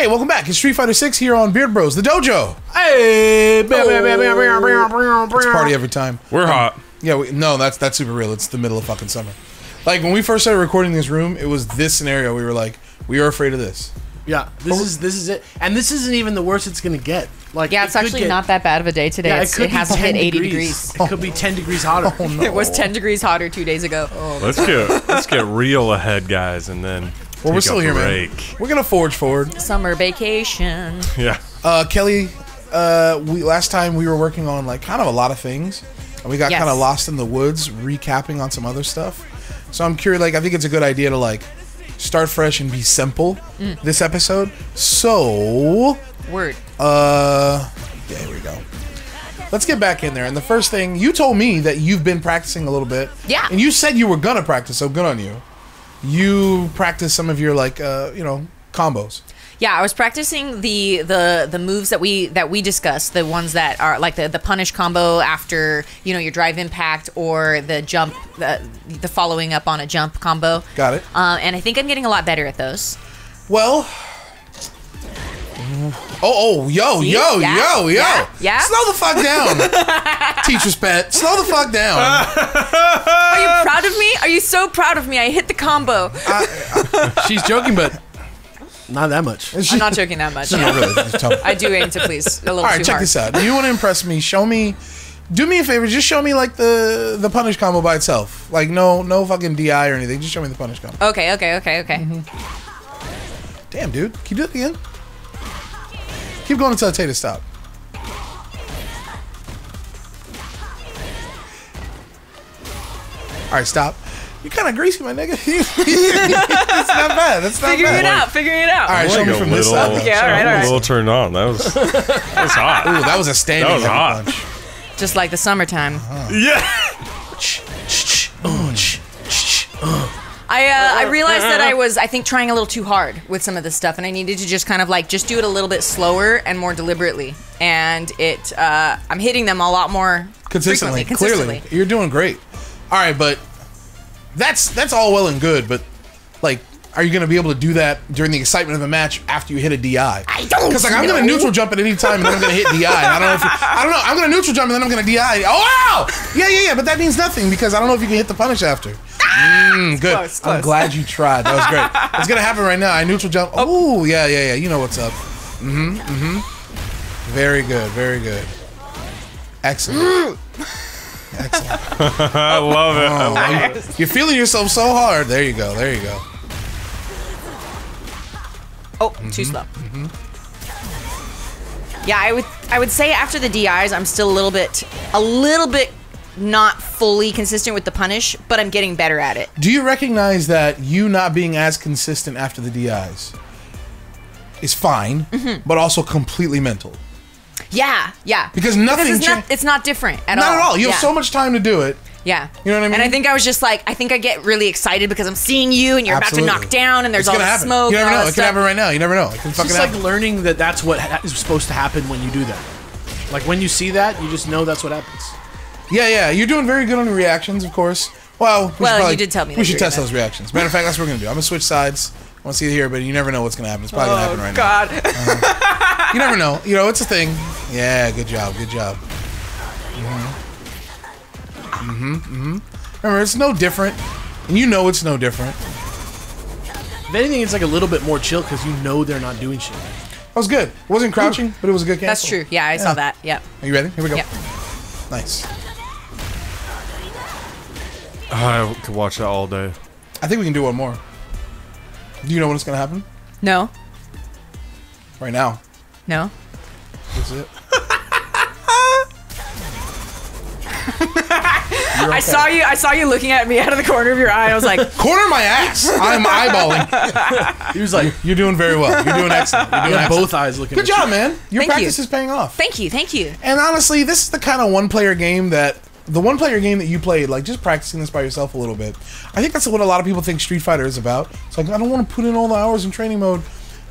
Hey, welcome back. It's Street Fighter 6 here on Beard Bros, the dojo. Hey, It's party every time. We're um, hot. Yeah, we, no, that's that's super real. It's the middle of fucking summer. Like when we first started recording this room, it was this scenario. We were like, we are afraid of this. Yeah, this is this is it, and this isn't even the worst it's gonna get. Like, Yeah, it it's could actually get- not that bad of a day today. Yeah, it could it hasn't hit 80 degrees. degrees. It could be oh. ten degrees hotter. Oh no. It was 10 degrees hotter two days ago. Let's get let's get real ahead, guys, and then Well, we're still a here, man. We're gonna forge forward. Summer vacation. Yeah. Uh, Kelly, uh, we last time we were working on like kind of a lot of things, and we got Yes. kind of lost in the woods, recapping on some other stuff. So I'm curious. Like, I think it's a good idea to like start fresh and be simple Mm. this episode. So, Word. uh, yeah, here we go. Let's get back in there. And the first thing you told me that you've been practicing a little bit. Yeah. And you said you were gonna practice, so good on you. You practice some of your like, uh, you know, combos. Yeah, I was practicing the the the moves that we that we discussed, the ones that are like the the punish combo after you know your drive impact or the jump, the, the following up on a jump combo. Got it. Um, and I think I'm getting a lot better at those. Well. Oh, oh, yo, See? yo, Yeah? yo, yo. Yeah? Yeah? Slow the fuck down. Teacher's pet. Slow the fuck down. Are you proud of me? Are you so proud of me? I hit the combo. She's joking, but not that much. I'm not joking that much. No, really, just tell. I do aim to please a little All right, too check hard. this out. Do you want to impress me? Show me. Do me a favor. Just show me like the the punish combo by itself. Like no no fucking di or anything. Just show me the punish combo. Okay, okay, okay, okay. Damn, dude. Can you do it again? Keep going until I tell you stop. All right, stop. You're kind of greasy, my nigga. That's not bad. That's not Figuring bad. it out, figuring it out. All right, show Like me a from this little, side. Okay, all right, all a little turned on. That was that was hot. Ooh, that was a standing That was heavy hot. punch. Just like the summertime. Yeah. I uh, I realized that I was I think trying a little too hard with some of this stuff, and I needed to just kind of like just do it a little bit slower and more deliberately. And it uh, I'm hitting them a lot more consistently, frequently, clearly. Consistently. you're doing great. All right but that's that's all well and good but like are you going to be able to do that during the excitement of a match after you hit a di I? Don't because like i'm going to neutral jump at any time and then i'm going to hit di i don't know if you, i don't know. I'm going to neutral jump and then i'm going to di oh wow! Yeah yeah yeah but that means nothing because i don't know if you can hit the punish after mm, good. close, i'm glad you tried. That was great. It's going to happen right now. I neutral jump. Oh. Yeah yeah yeah. You know what's up. Mm-hmm mm-hmm. Very good very good. Excellent. Excellent. I love it. I Oh, love you- You're feeling yourself so hard. There you go. There you go. Oh, too slow. Mhm. Yeah, I would I would say after the DIs, I'm still a little bit a little bit not fully consistent with the punish, but I'm getting better at it. Do you recognize that you not being as consistent after the DIs is fine, Mm-hmm. but also completely mental? Yeah, yeah. Because nothing it's cha- not it's not different at Not all. Not at all. You yeah. have so much time to do it. Yeah. You know what I mean? And I think I was just like, I think I get really excited because I'm seeing you and you're Absolutely. about to knock down and there's all gonna the happen. smoke. You never and all know. that It can happen right now. You never know. It can It's fucking just like learning that that's what ha- is supposed to happen when you do that. Like when you see that, you just know that's what happens. Yeah, yeah. You're doing very good on the reactions, of course. Well, we should Well, you did tell me we that should test gonna- those reactions. Matter of fact, that's what we're gonna do. I'm gonna switch sides. I want to see it here, but you never know what's gonna happen. It's probably gonna happen right now. Oh, God. You never know. You know, it's a thing. Yeah, good job, good job. Mm-hmm. Mm-hmm. Mm-hmm. Remember, it's no different, and you know it's no different. If anything, it's like a little bit more chill because you know they're not doing shit. That was good. It wasn't crouching, but it was a good cancel. That's true. Yeah, I saw that. Yep. Are you ready? Here we go. Yep. Nice. I could watch that all day. I think we can do one more. Do you know when it's gonna happen? No. Right now. No. That's it. I saw you. I saw you looking at me out of the corner of your eye. I was like, Corner my ass. I'm eyeballing. He was like, You're doing very well. You're doing excellent. You're you doing have excellent. both eyes looking Good at job, you. man. Your Thank practice you. is paying off. "Thank you, thank you." And honestly, this is the kind of one player game that the one player game that you played, like just practicing this by yourself a little bit. I think that's what a lot of people think Street Fighter is about. It's like I don't want to put in all the hours in training mode.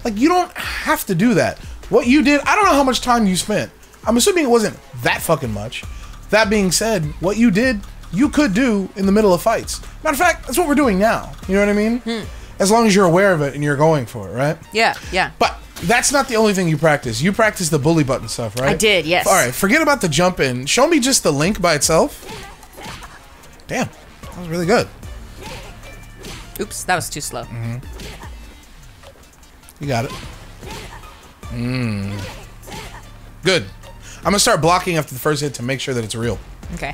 Like you don't have to do that. What you did, I don't know how much time you spent. I'm assuming it wasn't that fucking much. That being said, what you did, you could do in the middle of fights. Matter of fact, that's what we're doing now. You know what I mean? Hmm. As long as you're aware of it and you're going for it, right? Yeah, yeah. But That's not the only thing you practice. You practice the bully button stuff, right? I did, yes. All right, forget about the jump in. Show me just the link by itself. Damn, that was really good. Oops, that was too slow. mmm You got it. Mmm. Good. I'm gonna start blocking after the first hit to make sure that it's real. Okay.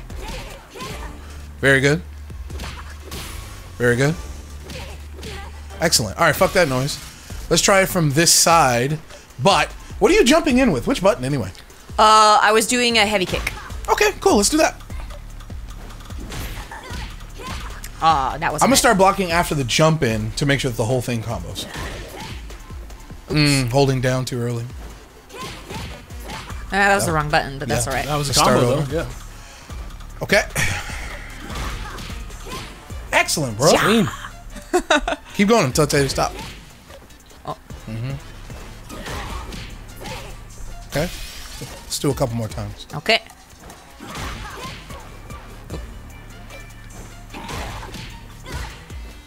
Very good. Very good. Excellent. All right, fuck that noise. Let's try it from this side. But what are you jumping in with? Which button anyway? Uh, I was doing a heavy kick. Okay, cool. Let's do that. Ah, that was. I'm gonna start blocking after the jump in to make sure that the whole thing combos. Mm, holding down too early. Ah, that was the wrong button, but that's Yeah. all right. That was a Let's combo though. Yeah. Okay. Excellent, bro. Clean. Keep going until I tell you to stop. Oh. Mm-hmm. Okay. Let's do a couple more times. Okay.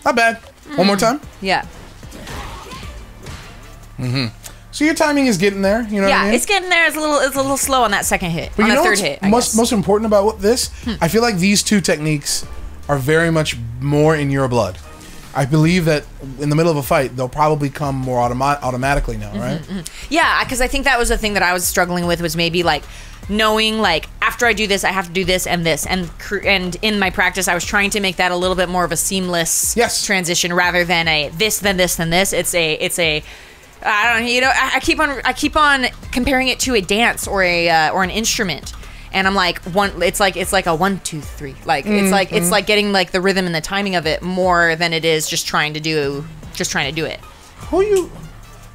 Not bad. One more time. Yeah. Mm-hmm. So your timing is getting there. You know what I Yeah, mean? it's getting there. It's a little. It's a little slow on that second hit. But on you the know third hit. Most guess. most important about what this? I feel like these two techniques are very much more in your blood. I believe that in the middle of a fight, they'll probably come more automa- automatically now, Mm-hmm, right? Yeah, because I think that was the thing that I was struggling with was maybe like knowing like after I do this, I have to do this and this, and cr- and in my practice, I was trying to make that a little bit more of a seamless Yes. transition rather than a this then this then this. It's a it's a I don't know, you know, I, I keep on I keep on comparing it to a dance or a uh, or an instrument. And I'm like one. It's like it's like a one, two, three. Like it's like it's mm-hmm. like getting like the rhythm and the timing of it more than it is just trying to do just trying to do it. Who you?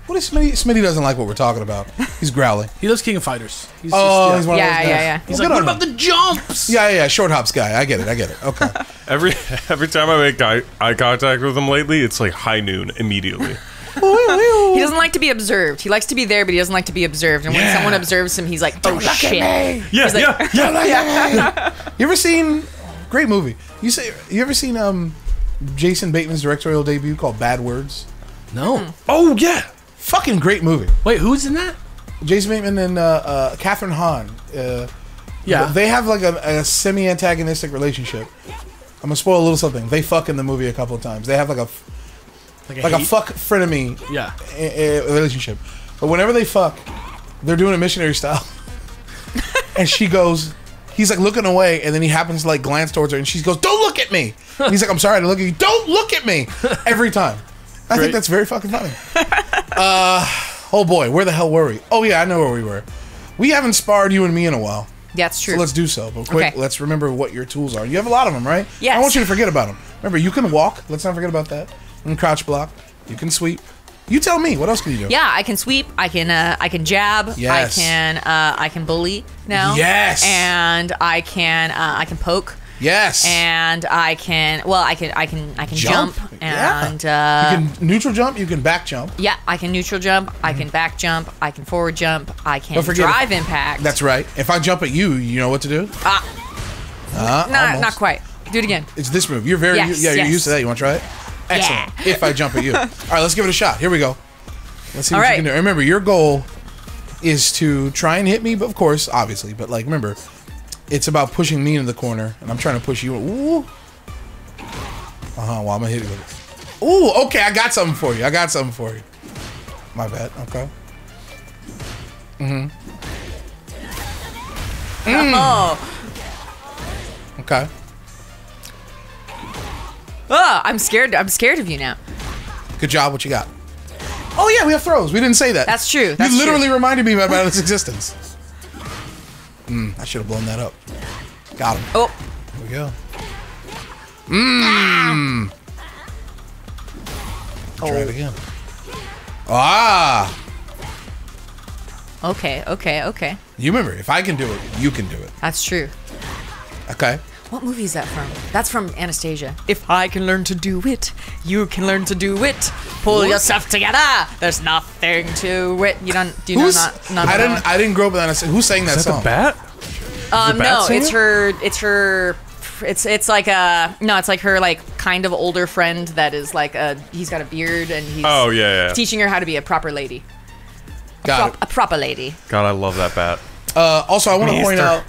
What is Smitty? Smitty doesn't like what we're talking about. He's growling. He loves King of Fighters. He's Oh, he's just, one Yeah, of those guys. yeah, yeah. He's Well, like, what about him. the jumps? Yeah, yeah, yeah, short hops guy. I get it. I get it. Okay. Every every time I make eye, eye contact with him lately, it's like high noon immediately. He doesn't like to be observed. He likes to be there, but he doesn't like to be observed. And when Yeah. someone observes him, he's like, "Oh shit!" Yeah, He's like- yeah, yeah. You ever seen? Great movie. You say you ever seen um, Jason Bateman's directorial debut called Bad Words? No. Oh yeah. Fucking great movie. Wait, who's in that? Jason Bateman and uh, uh, Kathryn Hahn. Uh, Yeah. They have like a, a semi-antagonistic relationship. I'm gonna spoil a little something. They fuck in the movie a couple of times. They have like a like a, like a hate? fuck frenemy Yeah. a, a relationship. But whenever they fuck, they're doing a missionary style. and she goes, he's like looking away, and then he happens to like glance towards her, and she goes, "Don't look at me." And he's like, "I'm sorry to look at you. Don't look at me." Every time. I Great. think that's very fucking funny. uh, oh boy, where the hell were we? Oh yeah, I know where we were. We haven't sparred you and me in a while. Yeah, that's true. So let's do so. But quick, Okay. let's remember what your tools are. You have a lot of them, right? Yes. I want you to forget about them. Remember, you can walk. Let's not forget about that. Can crouch block. You can sweep. You tell me. What else can you do? yeah, I can sweep. I can. Uh, I can jab. Yes. I can. Uh, I can bully now. Yes. And I can. Uh, I can poke. Yes. And I can. Well, I can. I can. I can jump. Jump? Yeah. And uh, you can neutral jump. You can back jump. yeah, I can neutral jump. I can back jump. I can forward jump. I can drive impact. That's right. If I jump at you, you know what to do. Ah. Uh, not almost. not quite. Do it again. It's this move. You're very Yes, yeah. You're used to that. You want to try it? Excellent. If I jump at you. All right. Let's give it a shot. Here we go. Let's see All what you can do. Remember, your goal is to try and hit me, but of course, obviously, but like remember, it's about pushing me into the corner, and I'm trying to push you. Ooh. Uh huh. Well, I'm gonna hit you with it. Ooh. Okay. I got something for you. I got something for you. My bad. Okay. Mm-hmm. Oh. Okay. Oh, I'm scared. I'm scared of you now. Good job. What you got? Oh yeah, we have throws. We didn't say that. That's true. That's you literally true. reminded me about its existence. Hmm. I should have blown that up. Got him. Oh. Here we go. Mmm. Try it again. Ah. Okay. Okay. Okay. You remember, if I can do it, you can do it. That's true. Okay. What movie is that from? That's from Anastasia. If I can learn to do it, you can learn to do it. Pull yourself together. There's nothing to it. You don't. Do you Who's? know not? not I didn't. I didn't grow up with Anastasia. Who sang that Is that song? the bat? Um, Bat no, singer? it's her. It's her. It's it's like a no. It's like her like kind of older friend that is like a. He's got a beard and he's Oh yeah, yeah. teaching her how to be a proper lady. Got Prop- it. a proper lady. God, I love that bat. Uh, also, I want to point out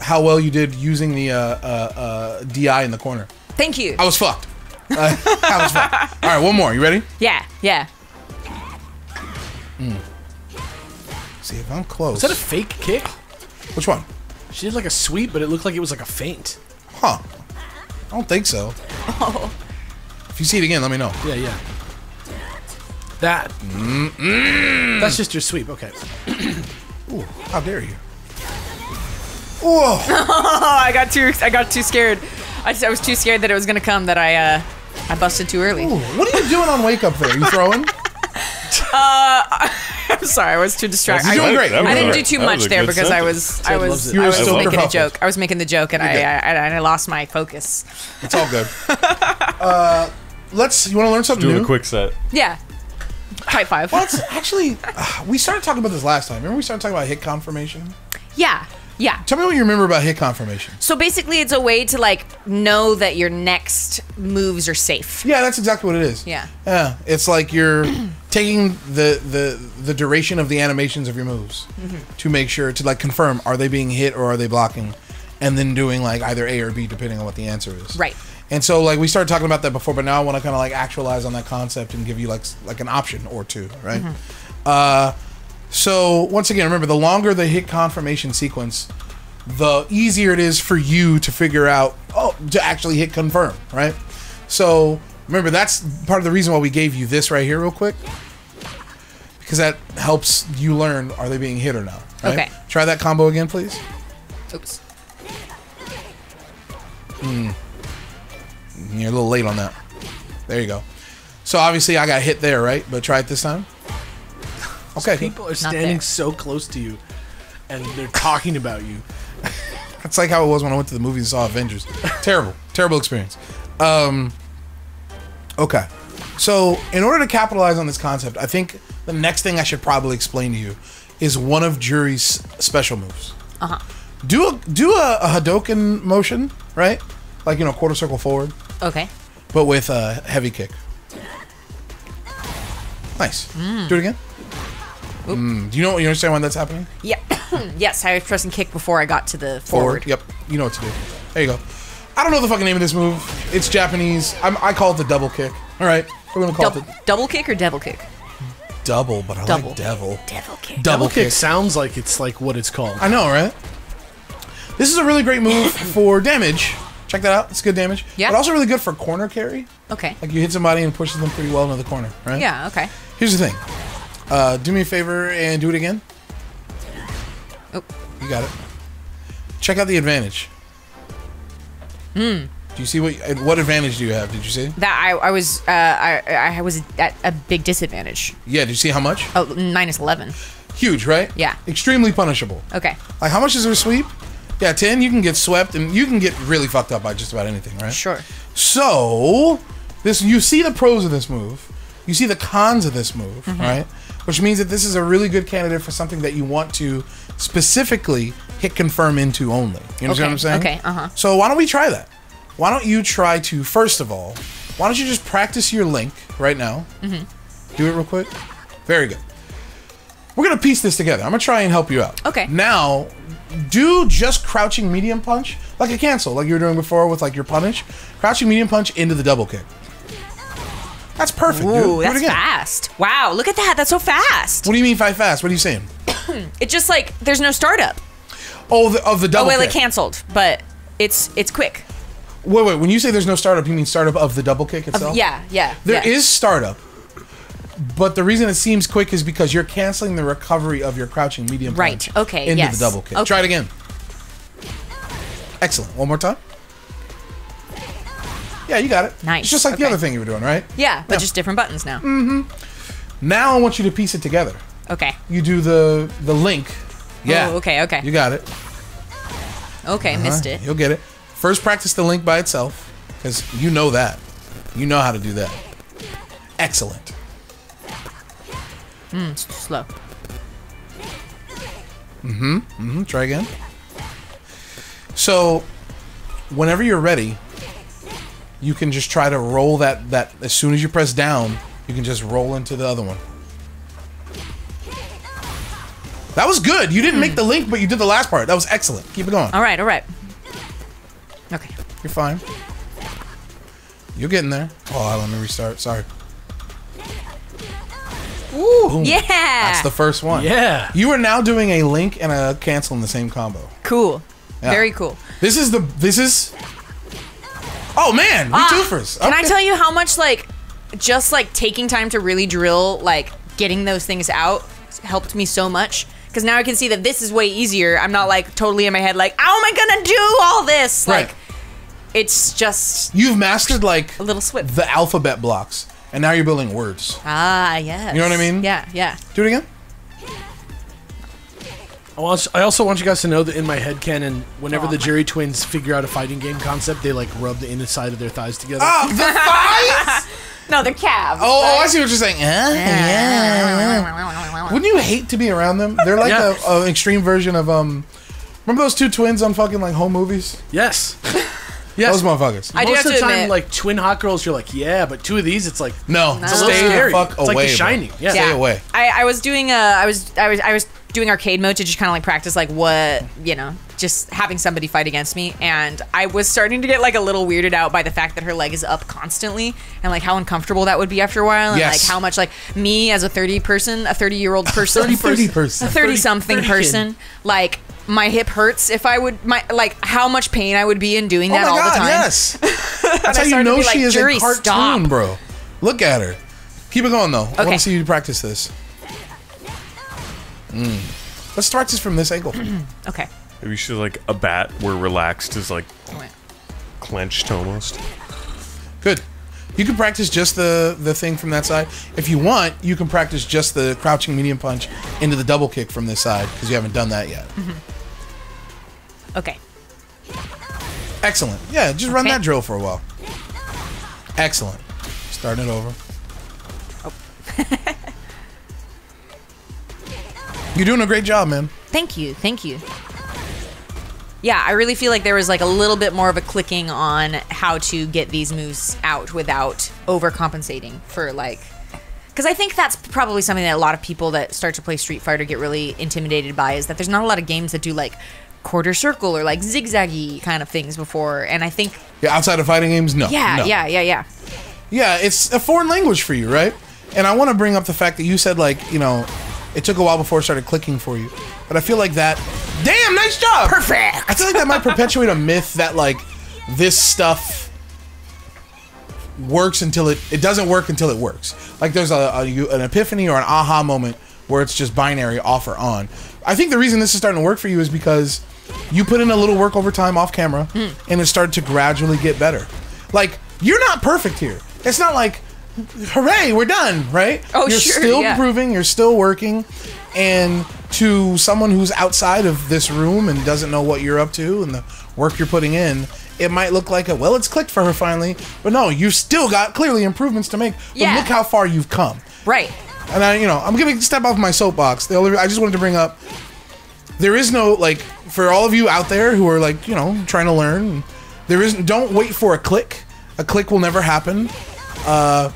how well you did using the uh, uh, uh, DI in the corner. Thank you. I was fucked. Uh, I was fucked. All right, one more. You ready? Yeah, yeah. See if I'm close. Is that a fake kick? Which one? She did like a sweep, but it looked like it was like a feint. Huh? I don't think so. Oh. If you see it again, let me know. Yeah, yeah. That. That's just your sweep. Okay. Ooh, how dare you? Whoa! Oh, I got too I got too scared. I, just- I was too scared that it was gonna come that I uh I busted too early. Ooh, what are you doing on wake up there? You throwing? I'm sorry, I was too distracted. You're I, doing great. That You're I didn't do too much there good because I was I was loves it. I was so making a joke. I was making the joke and I, good. I, I I lost my focus. It's all good. Uh, let's. You want to learn something Doing new? a quick set. Yeah. Type five. Well, it's actually, uh, we started talking about this last time. Remember we started talking about hit confirmation? Yeah. Yeah. Tell me what you remember about hit confirmation. So basically, it's a way to like know that your next moves are safe. Yeah, that's exactly what it is. Yeah. Yeah, it's like you're taking the the the duration of the animations of your moves Mm-hmm. to make sure to like confirm are they being hit or are they blocking, and then doing like either A or B depending on what the answer is. Right. And so like we started talking about that before, but now I want to kind of like actualize on that concept and give you like like an option or two, right? Mm-hmm. Uh, so once again, remember the longer the hit confirmation sequence, the easier it is for you to figure out oh to actually hit confirm, right? So remember that's part of the reason why we gave you this right here real quick. Because that helps you learn are they being hit or not. Right? Okay. Try that combo again, please. Oops. Hmm. You're a little late on that. There you go. So obviously I got hit there, right? But try it this time. Okay. good. People are standing so close to you, and they're talking about you. That's like how it was when I went to the movies and saw Avengers. terrible, terrible experience. Um, okay, so in order to capitalize on this concept, I think the next thing I should probably explain to you is one of Juri's special moves. Uh huh. Do a do a, a Hadoken motion, right? Like you know, quarter circle forward, Okay. but with a heavy kick. Nice. Do it again. Mm, Do you know? You understand why that's happening? Yeah. yes, I was pressing kick before I got to the forward. Yep. You know what to do. There you go. I don't know the fucking name of this move. It's Japanese. I'm, I call it the double kick. All right. We're gonna call Dou- it the double kick or devil kick? double, but I Double. like devil. Devil kick. Double, Double kick kick. sounds like it's like what it's called. I know, right? This is a really great move for damage. Check that out. It's good damage. Yeah. But also really good for corner carry. Okay. Like you hit somebody and pushes them pretty well into the corner, right? Yeah. Okay. Here's the thing. Uh, do me a favor and do it again. Oh. You got it. Check out the advantage. Hmm. Do you see what what advantage do you have? Did you see? That I, I was uh, I I was at a big disadvantage. Yeah. Did you see how much? Oh, minus eleven. Huge, right? Yeah. Extremely punishable. Okay. Like how much is her sweep? Yeah, ten. You can get swept and you can get really fucked up by just about anything, right? Sure. So this you see the pros of this move, you see the cons of this move, Mm-hmm. right? Which means that this is a really good candidate for something that you want to specifically hit confirm into only. You understand Okay, what I'm saying? okay, uh-huh. So why don't we try that? Why don't you try to first of all, why don't you just practice your link right now? Mm-hmm. Do it real quick. Very good. We're gonna piece this together. I'm gonna try and help you out. Okay. Now, do just crouching medium punch, like a cancel, like you were doing before with like your punish. Crouching medium punch into the double kick. That's perfect, Ooh, it that's fast. Wow, look at that. That's so fast. What do you mean five fast? What are you saying? It just like there's no startup. Oh, the, of the double. Oh like kick. canceled, but it's it's quick. wait, wait. When you say there's no startup, you mean startup of the double kick itself? Yeah, yeah. There is yeah. startup, but the reason it seems quick is because you're canceling the recovery of your crouching medium Right, punch okay, into yes. the double kick. Okay. Try it again. Excellent. One more time. Yeah, you got it. Nice, It's just like the other thing you were doing, right? Yeah, but Yeah. just different buttons now. Mm-hmm. Now I want you to piece it together. Okay. You do the the link. Yeah. Oh, okay, okay. You got it. Okay, missed it. You'll get it. First, practice the link by itself, because you know that. You know how to do that. Excellent. It's slow. Mm-hmm. Mm-hmm. Try again. So, whenever you're ready, you can just try to roll that that as soon as you press down, you can just roll into the other one. That was good. You didn't make the link, but you did the last part. That was excellent. Keep it going. All right, all right. Okay. You're fine. You're getting there. Oh, let me restart. Sorry. Ooh. Boom. Yeah. That's the first one. Yeah. You are now doing a link and a cancel in the same combo. cool. Yeah. Very cool. This is the. This is. Oh man, we Ah, twofers. Can I tell you how much like just like taking time to really drill like getting those things out helped me so much because now I can see that this is way easier. I'm not like totally in my head like how am I gonna do all this? Right. Like it's just You've mastered like a little swift. the alphabet blocks, and now you're building words. Ah yes. You know what I mean? Yeah, yeah. Do it again. I, want, I also want you guys to know that in my head canon, whenever Aw. the Juri twins figure out a fighting game concept, they like rub the inside of their thighs together. Oh, the thighs. No, they're calves. Oh, oh, I see what you're saying. Huh? Yeah. Wouldn't you hate to be around them? They're like Yeah. a, an extreme version of um. Remember those two twins on fucking like home movies? Yes. Yes. Those motherfuckers. I do Most have of the to time, admit- like twin hot girls, you're like, yeah, but two of these, it's like no, It's a little stay scary. the fuck It's away. like The bro. Shining. Yeah. Stay away. I, I was doing a I was I was I was doing arcade mode to just kind of like practice like what you know just having somebody fight against me and I was starting to get like a little weirded out by the fact that her leg is up constantly and like how uncomfortable that would be after a while and Yes. like how much like me as a 30 person a 30 year old person 30 person. a 30 something 30 kid. person like my hip hurts if I would my like how much pain I would be in doing Oh that my all god, the time yes. That's how you started to know be she like, is "Juri, a cartoon, stop." bro. Look at her. Keep it going though. I want to see you practice this. Mm. Let's start this from this angle. okay Maybe you should like a bat where relaxed is like clenched almost. Good. You can practice just the the thing from that side. If you want, you can practice just the crouching medium punch into the double kick from this side because you haven't done that yet. Okay Excellent. Yeah, just run that drill for a while. Excellent. Starting it over. Oh. You're doing a great job, man. Thank you, thank you. Yeah, I really feel like there was like a little bit more of a clicking on how to get these moves out without overcompensating for like because I think that's probably something that a lot of people that start to play Street Fighter get really intimidated by is that there's not a lot of games that do like quarter circle or like zigzaggy kind of things before and I think Yeah, outside of fighting games, no. yeah, no. yeah, yeah, yeah. Yeah, it's a foreign language for you, right? And I want to bring up the fact that you said like, you know, it took a while before it started clicking for you. But I feel like that Damn, nice job. Perfect. I feel like that might perpetuate a myth that like this stuff works until it it doesn't work until it works. Like there's a, a you- an epiphany or an aha moment where it's just binary off or on. I think the reason this is starting to work for you is because you put in a little work over time off camera hmm. and it started to gradually get better. Like you're not perfect here. It's not like hooray, we're done, right? Oh, you're sure, still yeah. improving, you're still working and to someone who's outside of this room and doesn't know what you're up to and the work you're putting in, it might look like a well, it's clicked for her finally, but no, you've still got clearly improvements to make. But Yeah. look how far you've come. Right. And I, you know, I'm gonna step off my soapbox. The only, I just wanted to bring up, there is no like for all of you out there who are like, you know, trying to learn. There isn't. Don't wait for a click. A click will never happen. Uh,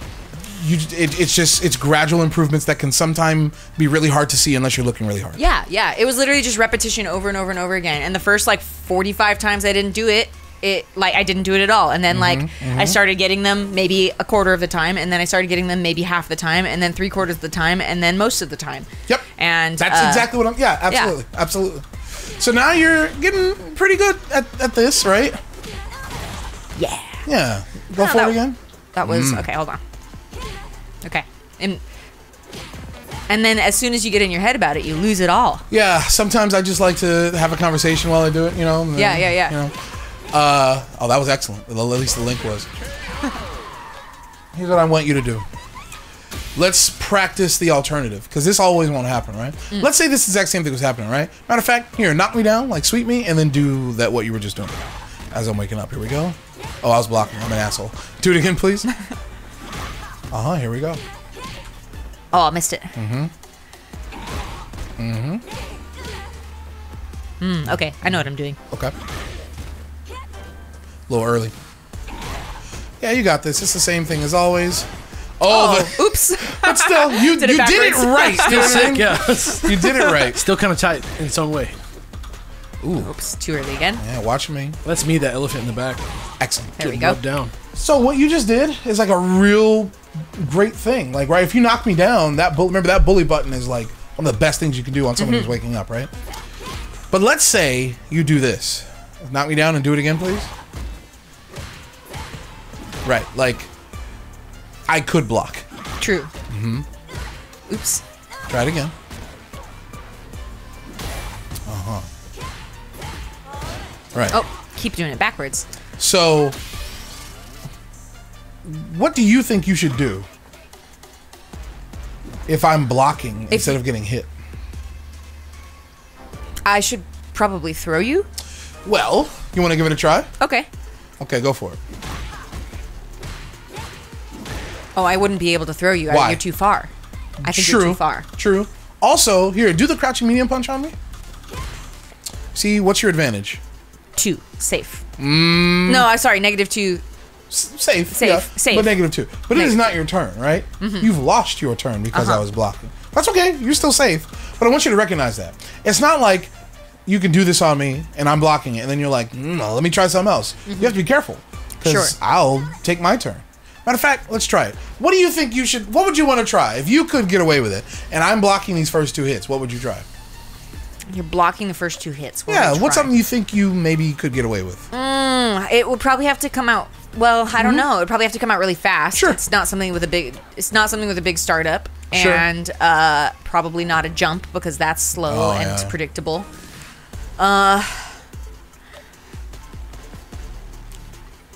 you, it, it's just it's gradual improvements that can sometimes be really hard to see unless you're looking really hard. Yeah, yeah. It was literally just repetition over and over and over again. And the first like 45 times I didn't do it, it like I didn't do it at all. And then Mm-hmm, like I started getting them maybe a quarter of the time, and then I started getting them maybe half the time, and then three quarters of the time, and then most of the time. Yep. And That's uh, exactly what I'm. Yeah, absolutely, absolutely. So now you're getting pretty good at, at this, right? Yeah. Yeah. Go Oh, for that- it again. That was okay. Hold on. Okay. And and then as soon as you get in your head about it, you lose it all. Yeah. Sometimes I just like to have a conversation while I do it. You know. Yeah, then, yeah, yeah. You know. Uh, oh, that was excellent. At least the link was. Here's what I want you to do. Let's practice the alternative because this always won't happen, right? Mm. Let's say this exact same thing was happening, right? Matter of fact, here, knock me down, like sweep me, and then do that what you were just doing. As I'm waking up, here we go. Oh, I was blocking. I'm an asshole. Do it again, please. uh huh. Here we go. Oh, I missed it. Mm-hmm. Mm-hmm. Mm, okay, I know what I'm doing. Okay. A little early. Yeah, you got this. It's the same thing as always. Oh, Oh, oops. but still, you Did it you did it right. You know what I mean? yeah. You did it right. Still kind of tight in its own way. oops, too early again. Yeah, watch me. That's me, that elephant in the back. Excellent. There we go. rubbed down. So what you just did is like a real great thing. Like, right, if you knock me down, that bull, remember that bully button is like one of the best things you can do on someone who's mm-hmm. waking up, right? But let's say you do this. Knock me down and do it again, please. Right, like I could block. True. Mm-hmm. Oops. Try it again. Uh-huh. Right. Oh, keep doing it backwards. So, what do you think you should do if I'm blocking instead of getting hit? I should probably throw you. Well, you want to give it a try? Okay. Okay, go for it. Oh, I wouldn't be able to throw you. Why? You're too far. I think True. you're too far. True. Also, here, do the crouching medium punch on me. See, what's your advantage? Two. Safe. No, I'm sorry. Negative two. S- Safe. Safe, yeah, safe. But negative two. But it is not your turn, right? You've lost your turn because I Uh-huh. was blocking. That's okay. You're still safe. But I want you to recognize that. It's not like you can do this on me and I'm blocking it, and then you're like, mm, let me try something else. You have to be careful. Because Sure. I'll take my turn. Matter of fact, let's try it. What do you think you should, what would you want to try? If you could get away with it, and I'm blocking these first two hits, what would you try? You're blocking the first two hits. What Yeah, what's something you think you maybe could get away with? It would probably have to come out. Well, I don't know. It would probably have to come out really fast. Mm-hmm. Sure. It's not something with a big. It's not something with a big startup, Sure. and uh, probably not a jump because that's slow Oh, and yeah. predictable. Uh,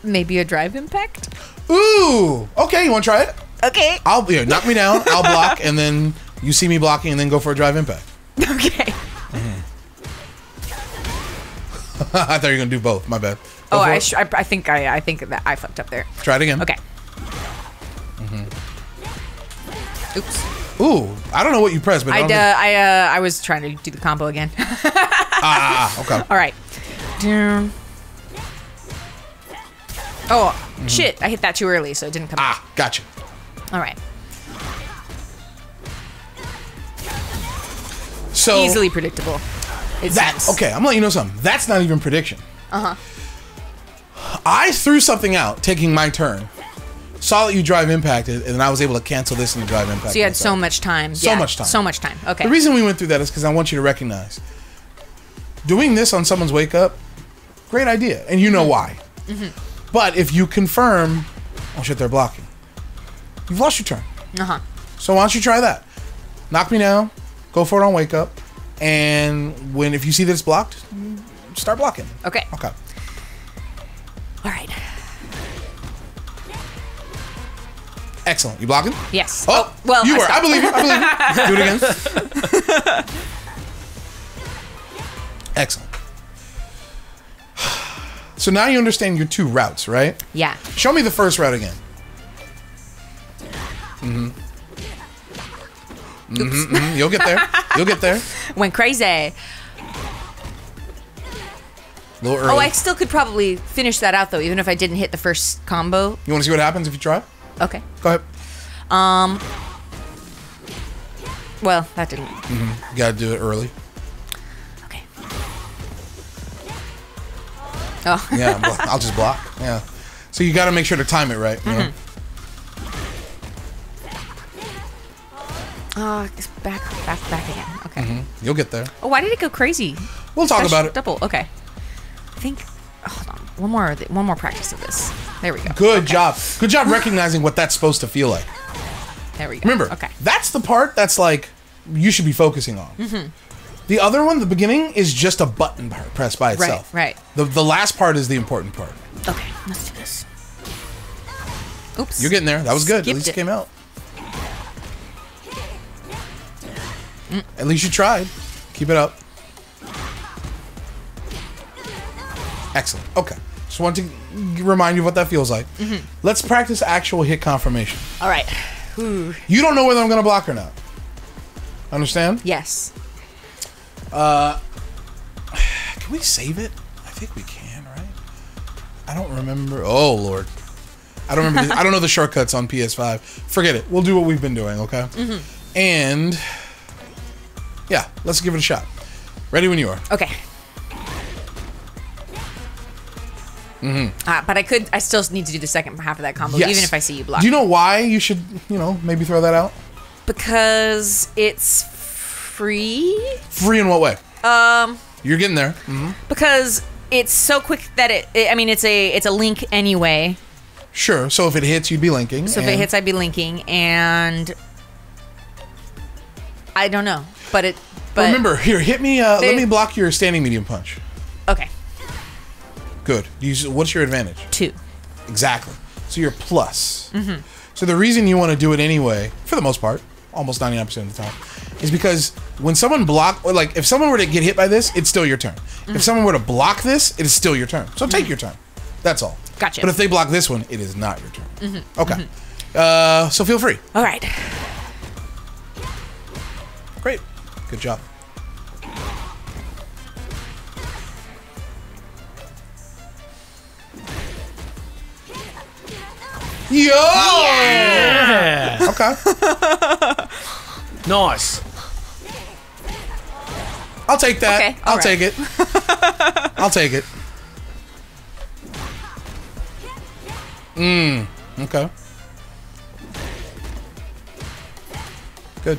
maybe a drive impact. Ooh, okay, you want to try it? Okay. I'll here, knock me down. I'll block, and then you see me blocking, and then go for a drive impact. Okay. I thought you were gonna do both. My bad. Go Oh, I, sh- I, I think I, I think that I fucked up there. try it again. Okay. Mm-hmm. Oops. Ooh, I don't know what you pressed, but I I uh, I uh, I was trying to do the combo again. ah, okay. All right. Down. Oh shit! I hit that too early, so it didn't come Mm-hmm. Ah, gotcha. All right. So Easily predictable. That seems. okay. I'm gonna let you know something. That's not even prediction. Uh huh. I threw something out, taking my turn. Saw that you drive impacted, and then I was able to cancel this and the drive impact. So you had so much time. So Yeah, much time. So much time. Okay. The reason we went through that is because I want you to recognize doing this on someone's wake up, great idea, and you know why. But if you confirm, oh shit, they're blocking, you've lost your turn. Uh huh. So why don't you try that? Knock me down, go for it on wake up, and when if you see that it's blocked, start blocking. Okay. Okay. All right. Excellent. You blocking? Yes. Oh, well, you I were. I believe you. I believe you. Do it again. Excellent. So now you understand your two routes, right? Yeah. Show me the first route again. Oops. Mhm, You'll get there. You'll get there. Went crazy. Little early. Oh, I still could probably finish that out though, even if I didn't hit the first combo. You want to see what happens if you try? Okay. Go ahead. Um. Well, that didn't. You gotta do it early. Oh. Yeah, I'll just block. Yeah. So you got to make sure to time it right. You know? Mm-hmm. Oh, it's back, back, back again. Okay. You'll get there. Oh, why did it go crazy? We'll talk about it. Double. Okay. I think. Hold on. One more. One more practice of this. There we go. Good job. Good job recognizing what that's supposed to feel like. There we go. Remember, Okay. that's the part that's like you should be focusing on. Mm-hmm. The other one, the beginning, is just a button par- press by itself. right. right. The the last part is the important part. Okay. Let's do this. Oops. You're getting there. That was good. At least it came out. At least you tried. Keep it up. Excellent. Okay. Just want to remind you what that feels like. Mm-hmm. Let's practice actual hit confirmation. All right. Ooh. You don't know whether I'm going to block or not. Understand? Yes. Uh, can we save it? I think we can, right? I don't remember. Oh, Lord. I don't remember. the, I don't know the shortcuts on PS5. Forget it. We'll do what we've been doing. Okay. Mm-hmm. And yeah, let's give it a shot. Ready when you are. Okay. Mm-hmm. Uh, but I could. I still need to do the second half of that combo, Yes. even if I see you block. Do you know why you should, you know, maybe throw that out? because it's free. Free in what way? Um, you're getting there. Because it's so quick that it, it. I mean, it's a it's a link anyway. Sure. So if it hits, you'd be linking. So if it hits, I'd be linking, and I don't know, but it. But remember, here, hit me. Uh, let me block your standing medium punch. okay, Good. You, what's your advantage? two. Exactly. So you're plus. So the reason you want to do it anyway, for the most part, almost 99% of the time, is because when someone block, or like if someone were to get hit by this, it's still your turn. If mm-hmm. someone were to block this, it is still your turn. So take mm-hmm. your turn. That's all. Gotcha. But if they block this one, it is not your turn. Mm-hmm. Okay. Uh, so feel free. All right. Great. Good job. Yo! Yeah. Okay. nice. I'll take that. Okay, I'll all take it. I'll take it. Mmm. Okay. Good.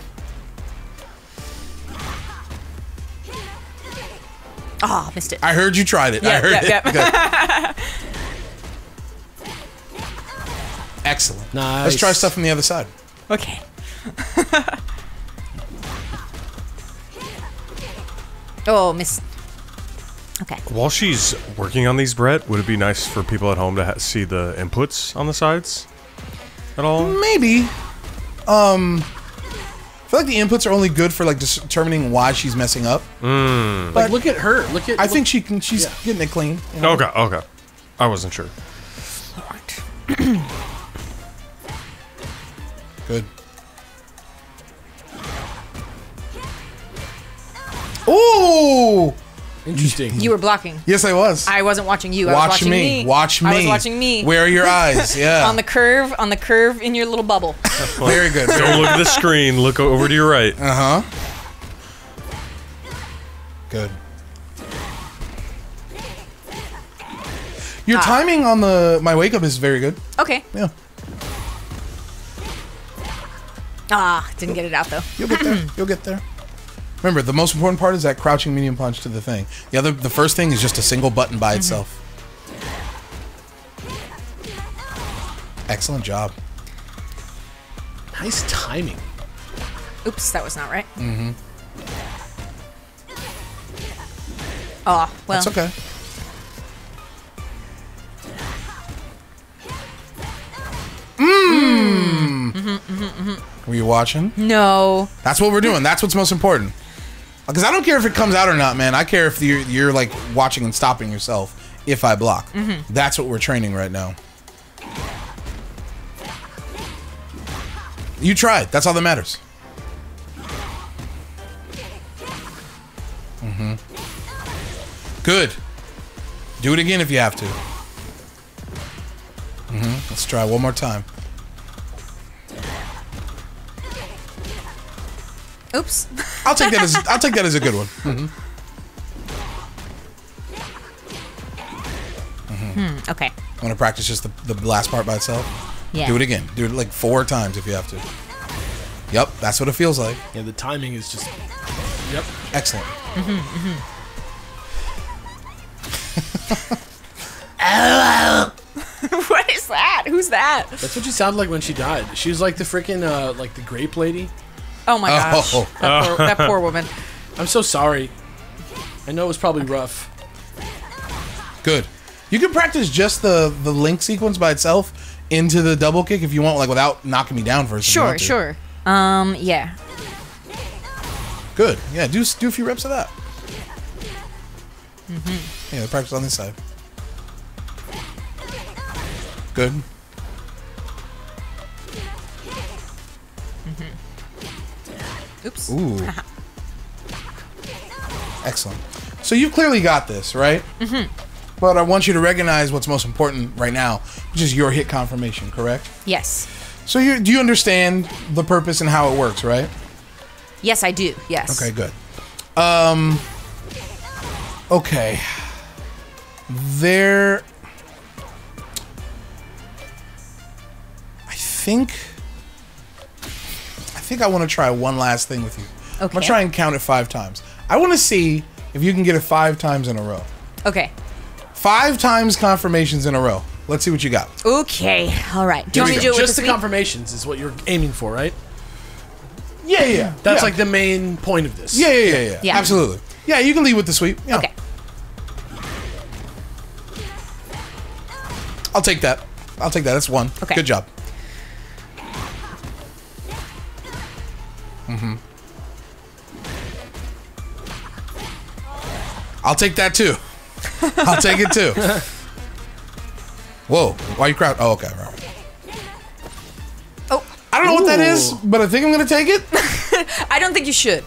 Oh, missed it. I heard you tried it. I Yeah, heard yeah, it. Good. Excellent. Nice. Let's try stuff from the other side. Okay. oh, miss. Okay. While she's working on these, Brett, would it be nice for people at home to ha- see the inputs on the sides at all? Maybe. Um, I feel like the inputs are only good for like determining why she's messing up. Like, look at her. Look at. I look- think she can. She's getting it clean. you know? Okay, okay. I wasn't sure. All right. Good. Ooh! Interesting. You were blocking. Yes, I was. I wasn't watching you. I was Watch watching me. me. Watch me. I was watching me. Where are your eyes? Yeah. on the curve, on the curve in your little bubble. Very good. Don't look at the screen. Look over to your right. Uh huh. Good. Your Ah. timing on the my wake up is very good. Okay. Yeah. Ah, didn't get it out though. You'll get there. You'll get there. Remember, the most important part is that crouching medium punch to the thing. The other, the first thing is just a single button by itself. Excellent job. nice timing. Oops, that was not right. Mm-hmm. Oh, well. That's okay. Mmm. Mhm, mhm, Mmm. Were you watching? No. That's what we're doing. That's what's most important. Because I don't care if it comes out or not, man. I care if you're, you're like watching and stopping yourself if I block. That's what we're training right now. You tried. That's all that matters. hmm Good. Do it again if you have to. hmm Let's try one more time. Oops. I'll take that as I'll take that as a good one. Hmm, okay. I want to practice just the, the last part by itself? Yeah. Do it again. Do it like four times if you have to. Yep, that's what it feels like. Yeah, the timing is just. Yep. Excellent. what is that? Who's that? That's what she sounded like when she died. She was like the freaking uh, like the grape lady. Oh my gosh. Oh. That, poor, that poor woman. I'm so sorry. I know it was probably rough. Good. You can practice just the the link sequence by itself into the double kick if you want, like without knocking me down first. if you Sure, want to. sure. Um, yeah. Good. Yeah, do do a few reps of that. Mm-hmm. Yeah, practice on this side. Good. Oops. Ooh. Excellent. So you clearly got this, right? Mm-hmm. but I want you to recognize what's most important right now, which is your hit confirmation. Correct. Yes. So you do you understand the purpose and how it works, right? Yes, I do. Yes. Okay, good. Um. Okay. There. I think. I think I want to try one last thing with you. I'm gonna try and count it five times. I want to see if you can get it five times in a row. Okay. Five times confirmations in a row. Let's see what you got. Okay. All right. Do you want me to do it with Just the the confirmations is what you're aiming for, right? Yeah, yeah, yeah. That's yeah. like the main point of this. Yeah, yeah, yeah, yeah, Yeah. Absolutely. Yeah, you can lead with the sweep. Yeah. Okay. I'll take that. I'll take that. That's one. Okay. Good job. Mm-hmm. I'll take that too. I'll take it too. Whoa! Why are you crowd? Oh, okay. Right. right. Oh, I don't know what that is, but I think I'm gonna take it. I don't think you should.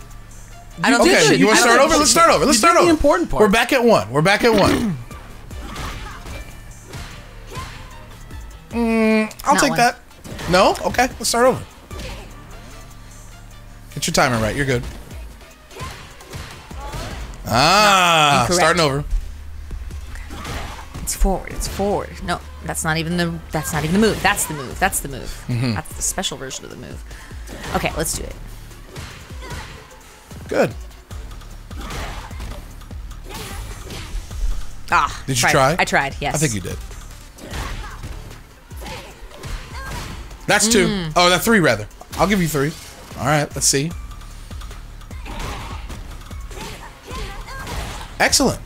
I don't Okay, think you should. you want to start over? Let's start over. Let's You start did the over. important part. We're back at one. We're back at one. Mm, I'll Not take one. that. No? Okay, let's start over. Get your timer right. You're good. Ah, incorrect. starting over. It's forward. It's forward. No, that's not even the. That's not even the move. That's the move. That's the move. Mm-hmm. That's the special version of the move. Okay, let's do it. Good. Ah. Did you tried. try? I tried. Yes. I think you did. That's two. Mm. Oh, that's three rather. I'll give you three. All right, let's see. Excellent.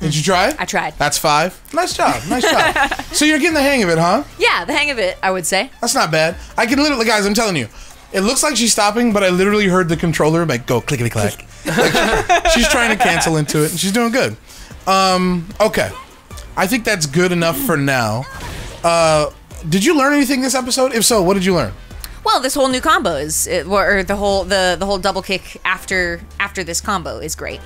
Did you try? I tried. That's five. Nice job. Nice job. so you're getting the hang of it, huh? Yeah, the hang of it, I would say. That's not bad. I can literally, guys. I'm telling you, it looks like she's stopping, but I literally heard the controller like go clickety clack. Like, she's trying to cancel into it, and she's doing good. Um, okay, I think that's good enough for now. Uh, did you learn anything this episode? If so, what did you learn? Well, this whole new combo is, or the whole the the whole double kick after after this combo is great.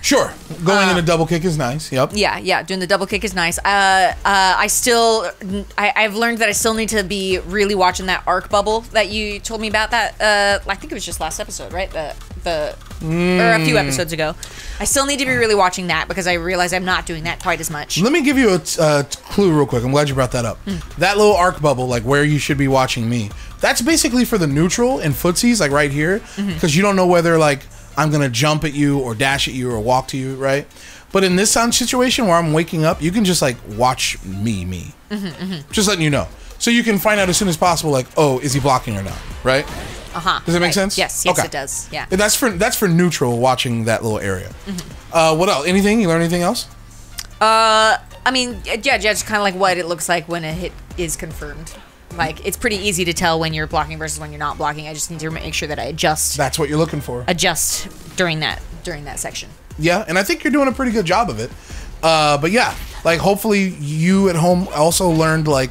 Sure, going in a double kick is nice. Yep. Yeah, yeah, doing the double kick is nice. Uh, uh, I still, I, I've learned that I still need to be really watching that arc bubble that you told me about. That uh, I think it was just last episode, right? The the or a few hmm. episodes ago. I still need to be really watching that because I realize I'm not doing that quite as much. Let me give you a uh, clue real quick. I'm glad you brought that up. Hmm. That little arc bubble, like where you should be watching me, that's basically for the neutral and footsies, like right here, mm-hmm. because you don't know whether like I'm gonna jump at you or dash at you or walk to you, right? But in this sound situation where I'm waking up, you can just like watch me, me, mm-hmm, mm-hmm. just letting you know, so you can find out as soon as possible, like, oh, is he blocking or not, right? Uh huh. Does that make sense? Yes, yes, Okay. it does. Yeah. That's for that's for neutral watching that little area. Uh, what else? Anything? You learn anything else? Uh, I mean, yeah, just kind of like what it looks like when a hit is confirmed. Like it's pretty easy to tell when you're blocking versus when you're not blocking. I just need to make sure that I adjust That's what you're looking for. adjust during that during that section. Yeah, and I think you're doing a pretty good job of it. Uh, but yeah, like hopefully you at home also learned like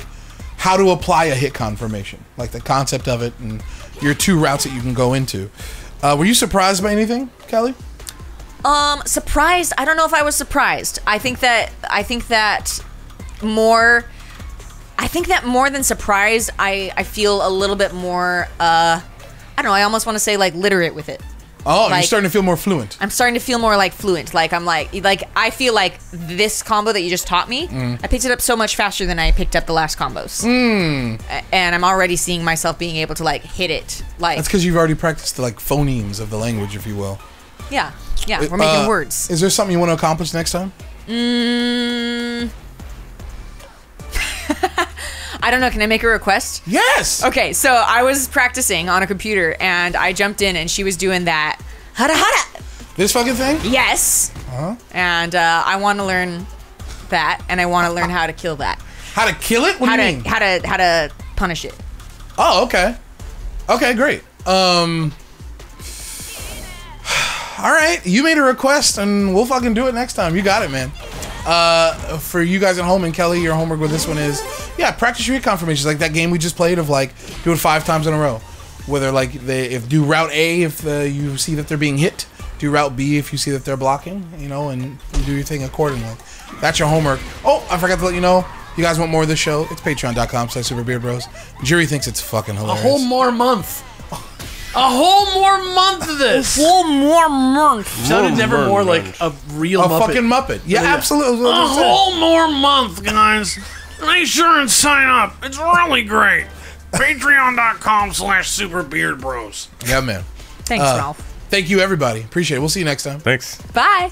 how to apply a hit confirmation, like the concept of it, and your two routes that you can go into. Uh, were you surprised by anything, Kellie? Um, surprised. I don't know if I was surprised. I think that I think that more. I think that more than surprised, I I feel a little bit more. Uh, I don't know. I almost want to say like literate with it. Oh, you're starting to feel more fluent. I'm starting to feel more like fluent. Like I'm like like I feel like this combo that you just taught me. Mm. I picked it up so much faster than I picked up the last combos. Mm. And I'm already seeing myself being able to like hit it. Like That's because you've already practiced the like phonemes of the language, if you will. yeah, yeah. We're making Uh, words. Is there something you want to accomplish next time? Mm. I don't know. Can I make a request? Yes. Okay, so I was practicing on a computer and I jumped in and she was doing that. Hada hada. This fucking thing. Yes. Uh-huh. And uh, I want to learn that, and I want to learn how to kill that. How to kill it? What How do to you mean? how to how to punish it. Oh, okay. Okay, great. Um All right, you made a request and we'll fucking do it next time. You got it, man. Uh for you guys at home and Kellie, your homework with this one is yeah, practice your confirmations like that game we just played of like do it 5 times in a row. Whether like they if do route A if uh, you see that they're being hit do route B if you see that they're blocking, you know, and you do your thing accordingly. That's your homework. Oh, I forgot to let you know. You guys want more of this show? It's patreon.com slash super beard bros. Juri thinks it's fucking hilarious. A whole more month. A whole more month of this. One more month. Sounded never more month. like a real a Muppet. fucking Muppet. Yeah, Yeah. absolutely. A whole more month, guys. Make sure and sign up. It's really great. Patreon.com slash superbeardbros. Yeah, man. Thanks, Uh, Ralph. Thank you, everybody. Appreciate it. We'll see you next time. Thanks. Bye.